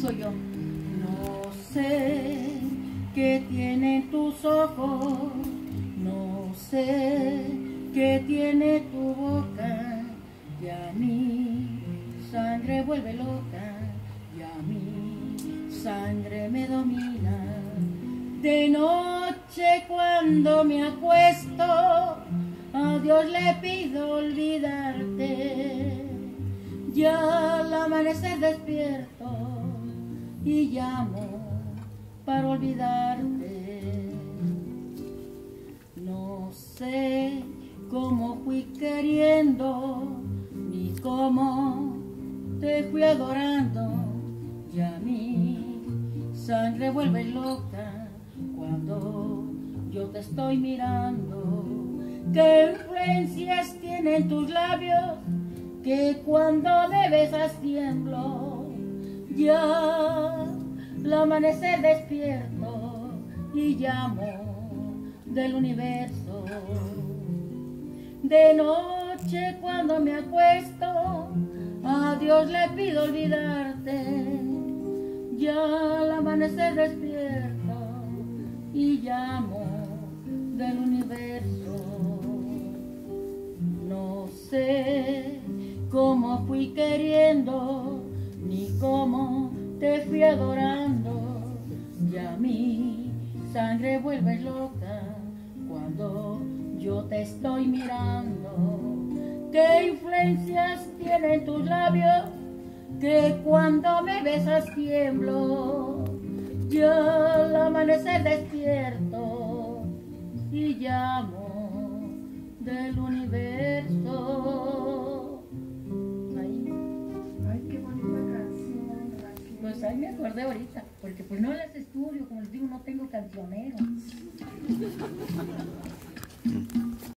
Soy yo. No sé qué tienen tus ojos, no sé qué tiene tu boca, y a mí sangre vuelve loca, y a mí sangre me domina. De noche cuando me acuesto, a Dios le pido olvidarte. Ya al amanecer despierto y llamo para olvidarte. No sé cómo fui queriendo ni cómo te fui adorando. Y a sangre vuelve loca cuando yo te estoy mirando. ¿Qué influencias tienen tus labios? Que cuando me besas tiemblo. Ya al amanecer despierto y llamo del universo. De noche cuando me acuesto, a Dios le pido olvidarte. Ya al amanecer despierto y llamo del universo. No sé cómo fui queriendo, te fui adorando. Y a mi sangre vuelve loca cuando yo te estoy mirando. ¿Qué influencias tienen tus labios? Que cuando me besas tiemblo. Yo al amanecer despierto y llamo del universo. Pues ahí me acordé ahorita, porque pues no las estudio, como les digo, no tengo cancionero.